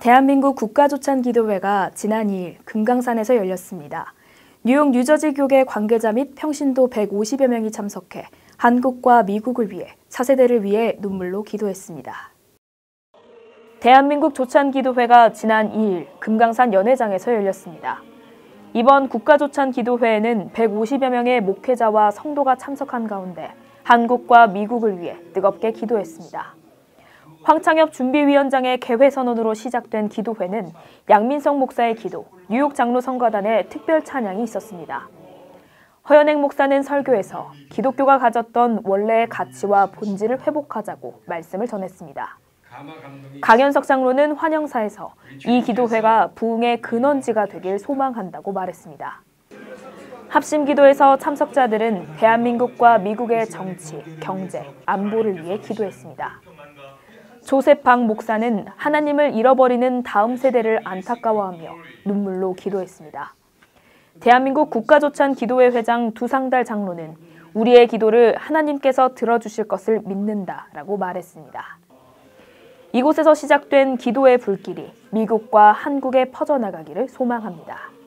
대한민국 국가조찬기도회가 지난 2일 금강산에서 열렸습니다. 뉴욕 뉴저지 교계 관계자 및 평신도 150여 명이 참석해 한국과 미국을 위해 차세대를 위해 눈물로 기도했습니다. 대한민국 조찬기도회가 지난 2일 금강산 연회장에서 열렸습니다. 이번 국가조찬기도회에는 150여 명의 목회자와 성도가 참석한 가운데 한국과 미국을 위해 뜨겁게 기도했습니다. 황창엽 준비위원장의 개회 선언으로 시작된 기도회는 양민성 목사의 기도, 뉴욕 장로 성가단의 특별 찬양이 있었습니다. 허연행 목사는 설교에서 기독교가 가졌던 원래의 가치와 본질을 회복하자고 말씀을 전했습니다. 강현석 장로는 환영사에서 이 기도회가 부흥의 근원지가 되길 소망한다고 말했습니다. 합심 기도에서 참석자들은 대한민국과 미국의 정치, 경제, 안보를 위해 기도했습니다. 조셉 박 목사는 하나님을 잃어버리는 다음 세대를 안타까워하며 눈물로 기도했습니다. 대한민국 국가조찬 기도회 회장 두상달 장로는 우리의 기도를 하나님께서 들어주실 것을 믿는다라고 말했습니다. 이곳에서 시작된 기도의 불길이 미국과 한국에 퍼져나가기를 소망합니다.